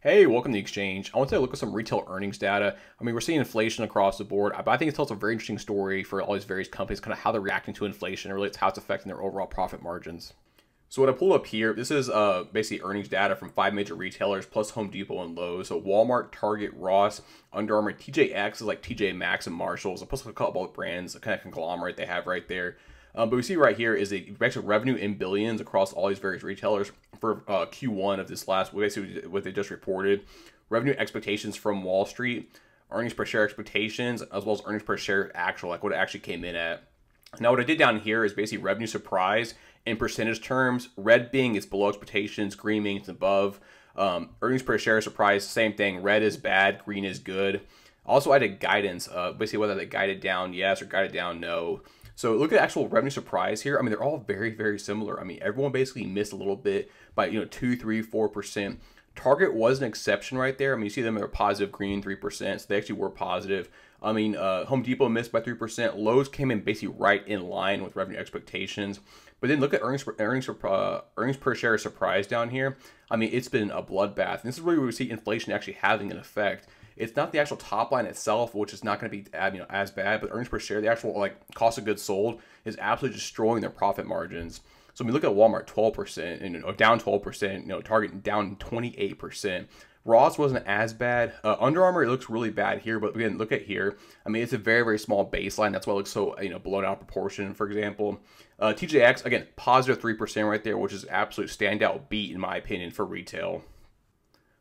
Hey, welcome to the exchange. I want to take a look at some retail earnings data. I mean, we're seeing inflation across the board, but I think it tells a very interesting story for all these various companies, kind of how they're reacting to inflation, and really how it's affecting their overall profit margins. So what I pulled up here, this is uh, basically earnings data from five major retailers plus Home Depot and Lowe's. So Walmart, Target, Ross, Under Armour, TJX is like TJ Maxx and Marshalls, plus a couple of brands, a kind of conglomerate they have right there. Um, but we see right here is a actual revenue in billions across all these various retailers for uh, Q1 of this last, basically what they just reported. Revenue expectations from Wall Street, earnings per share expectations, as well as earnings per share actual, like what it actually came in at. Now, what I did down here is basically revenue surprise in percentage terms. Red being it's below expectations, green means it's above. Um, earnings per share surprise, same thing. Red is bad, green is good. Also, I did guidance, uh, basically whether they guided down yes or guided down no. So look at actual revenue surprise here. I mean, they're all very, very similar. I mean, everyone basically missed a little bit by, you know, two, three, four percent. Target was an exception right there. I mean, you see them are positive green 3%, so they actually were positive. I mean, uh, Home Depot missed by 3%. Lowe's came in basically right in line with revenue expectations. But then look at earnings earnings uh, earnings per share surprise down here. I mean, it's been a bloodbath. And this is really where we see inflation actually having an effect. It's not the actual top line itself, which is not going to be you know as bad, but earnings per share, the actual like cost of goods sold, is absolutely destroying their profit margins. So when we look at Walmart, 12%, and you know, down 12%, you know, Target down 28%. Ross wasn't as bad. Uh, Under Armour, it looks really bad here, but again, look at here. I mean, it's a very, very small baseline. That's why it looks so, you know, blown out proportion, for example. Uh, TJX, again, positive 3% right there, which is absolute standout beat, in my opinion, for retail.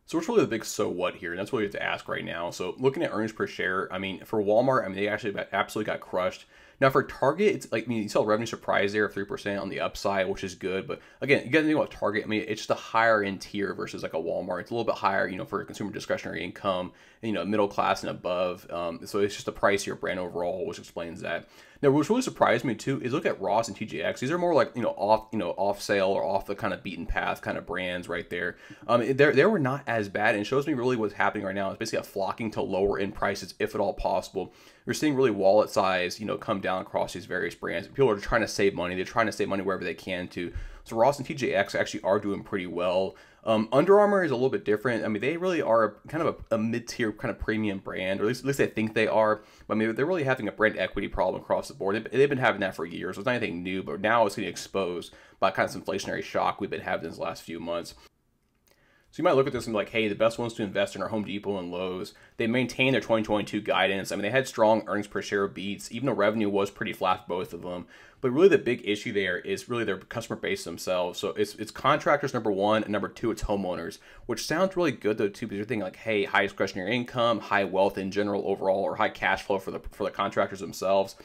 So what's really the big so what here? And that's what we have to ask right now. So looking at earnings per share, I mean, for Walmart, I mean, they actually absolutely got crushed. Now for Target, it's like I mean, you saw revenue surprise there of three percent on the upside, which is good. But again, you got to think about Target. I mean, it's just a higher end tier versus like a Walmart. It's a little bit higher, you know, for consumer discretionary income, you know, middle class and above. Um, so it's just a pricier brand overall, which explains that. Now, what really surprised me too is look at Ross and TJX. These are more like you know off you know off sale or off the kind of beaten path kind of brands right there. Um, they they were not as bad, and shows me really what's happening right now is basically a flocking to lower end prices if at all possible. We're seeing really wallet size you know come down across these various brands. People are trying to save money. They're trying to save money wherever they can to. So Ross and TJX actually are doing pretty well. Um, Under Armour is a little bit different. I mean, they really are kind of a, a mid-tier kind of premium brand, or at least, at least they think they are. But I mean, they're really having a brand equity problem across the board. They've, they've been having that for years. It's not anything new, but now it's getting exposed by kind of inflationary shock we've been having this last few months. So you might look at this and be like, hey, the best ones to invest in are Home Depot and Lowe's. They maintain their 2022 guidance. I mean, they had strong earnings per share beats, even though revenue was pretty flat for both of them. But really, the big issue there is really their customer base themselves. So it's, it's contractors, number one, and number two, it's homeowners, which sounds really good, though, too, because you're thinking like, hey, high discretionary income, high wealth in general overall, or high cash flow for the, for the contractors themselves.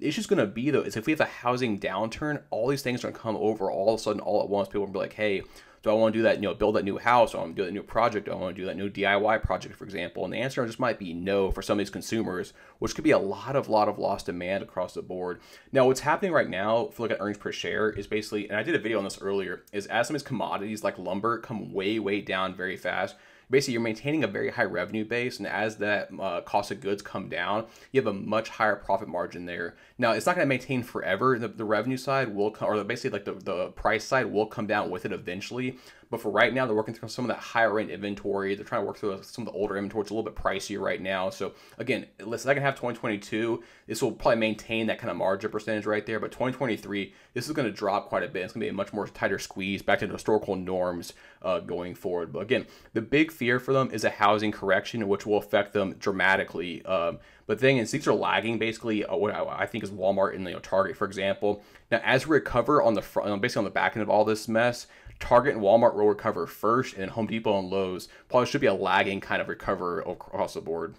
The issue is going to be, though, is if we have a housing downturn, all these things are going to come over all of a sudden, all at once. People will be like, hey, do I want to do that, you know, build that new house? Do I want to do that new project? Do I want to do that new DIY project, for example? And the answer just might be no for some of these consumers, which could be a lot of, lot of lost demand across the board. Now, what's happening right now, if you look at earnings per share, is basically, and I did a video on this earlier, is as some of these commodities like lumber come way, way down very fast, basically you're maintaining a very high revenue base and as that uh, cost of goods come down you have a much higher profit margin there. Now it's not going to maintain forever. The, the revenue side will come or basically like the, the price side will come down with it eventually but for right now, they're working through some of that higher end inventory. They're trying to work through some of the older inventory. It's a little bit pricier right now. So again, listen, second half 2022, this will probably maintain that kind of margin percentage right there. But 2023, this is going to drop quite a bit. It's going to be a much more tighter squeeze back to historical norms uh, going forward. But again, the big fear for them is a housing correction, which will affect them dramatically. Um, but the thing is, these are lagging basically uh, what I, think is Walmart and you know, Target, for example. Now, as we recover on the front, basically on the back end of all this mess, Target and Walmart will recover first, and Home Depot and Lowe's probably should be a lagging kind of recover across the board.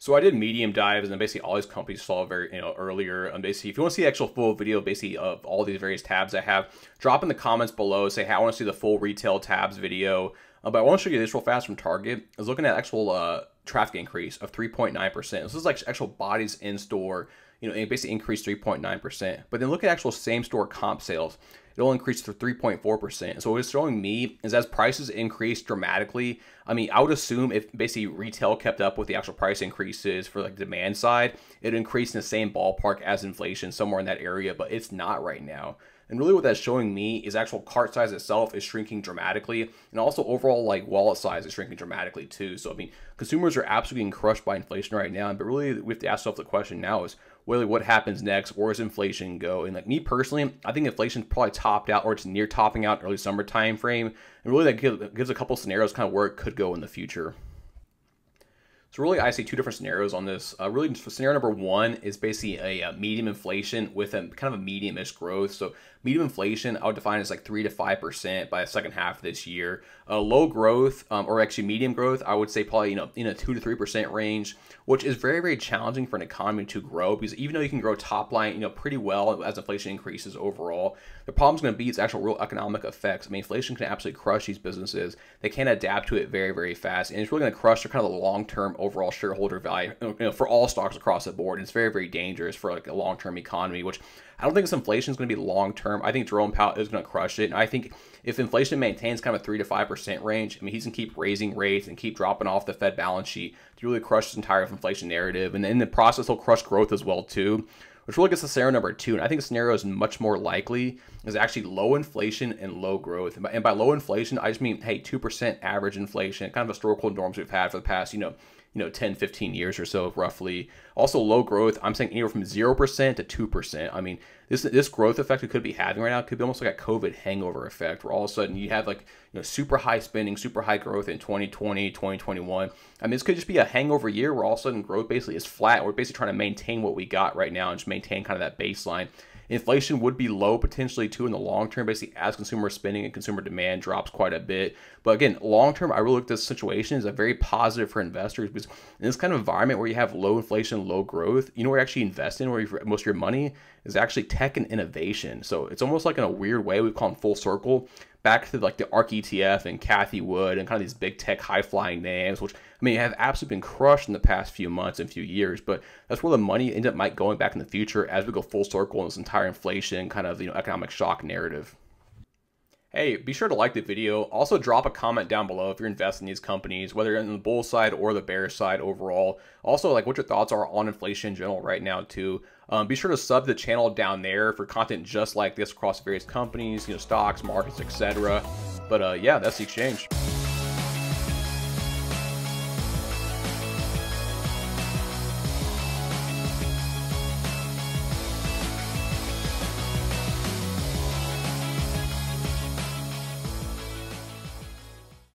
So I did medium dives, and basically all these companies saw very you know earlier. And basically, if you want to see the actual full video, basically of all these various tabs I have, drop in the comments below. Say, hey, I want to see the full retail tabs video. Uh, but I want to show you this real fast from Target. I was looking at actual uh, traffic increase of 3.9%. This is like actual bodies in store. You know, it basically increased 3.9%. But then look at actual same store comp sales it'll increase to 3.4%. So what it's showing me is as prices increase dramatically, I mean, I would assume if basically retail kept up with the actual price increases for like demand side, it increased in the same ballpark as inflation somewhere in that area, but it's not right now. And really what that's showing me is actual cart size itself is shrinking dramatically. And also overall like wallet size is shrinking dramatically too. So I mean, consumers are absolutely getting crushed by inflation right now. But really we have to ask ourselves the question now is really what happens next? Where does inflation go? And like me personally, I think inflation's probably topped out or it's near topping out early summer time frame. And really that gives a couple scenarios kind of where it could go in the future. So really, I see two different scenarios on this. Uh, really, scenario number one is basically a, a, medium inflation with a kind of a medium-ish growth. So medium inflation, I would define as like three to five percent by the second half of this year. Uh, low growth, um, or actually medium growth, I would say probably you know in a two to three percent range, which is very very challenging for an economy to grow because even though you can grow top line you know pretty well as inflation increases overall, the problem is going to be its actual real economic effects. I mean, inflation can absolutely crush these businesses. They can't adapt to it very very fast, and it's really going to crush their kind of the long-term overall shareholder value you know, for all stocks across the board. And it's very very dangerous for like a long-term economy, which I don't think this inflation is going to be long term. I think Jerome Powell is going to crush it. And I think if inflation maintains kind of a 3 to 5% range, I mean, he's going to keep raising rates and keep dropping off the Fed balance sheet to really crush this entire inflation narrative. And in the process, he'll crush growth as well, too which really gets to scenario number two. And I think the scenario is much more likely is actually low inflation and low growth. And by, and by low inflation, I just mean, hey, 2% average inflation, kind of historical norms we've had for the past, you know, you know 10 15 years or so roughly. Also low growth i'm saying anywhere from 0% to 2% i mean this this growth effect we could be having right now could be almost like a covid hangover effect where all of a sudden you have like you know super high spending super high growth in 2020 2021 i mean this could just be a hangover year where all of a sudden growth basically is flat. We're basically trying to maintain what we got right now and just maintain kind of that baseline Inflation would be low potentially too in the long term, basically as consumer spending and consumer demand drops quite a bit. But again, long term, I really look at this situation as a very positive for investors because in this kind of environment where you have low inflation, low growth, you know where you actually invest in, where most of your money is actually tech and innovation. So it's almost like in a weird way, we call them full circle back to like the ARK ETF and Cathie Wood and kind of these big tech high flying names, which I mean have absolutely been crushed in the past few months and few years. But that's where the money ends up might going back in the future as we go full circle in this entire inflation kind of you know economic shock narrative. Hey, be sure to like the video. Also, drop a comment down below if you're investing in these companies, whether in the bull side or the bear side overall. Also, like what your thoughts are on inflation in general right now too. Um, be sure to sub the channel down there for content just like this across various companies, you know, stocks, markets, etc. But uh, yeah, that's the exchange.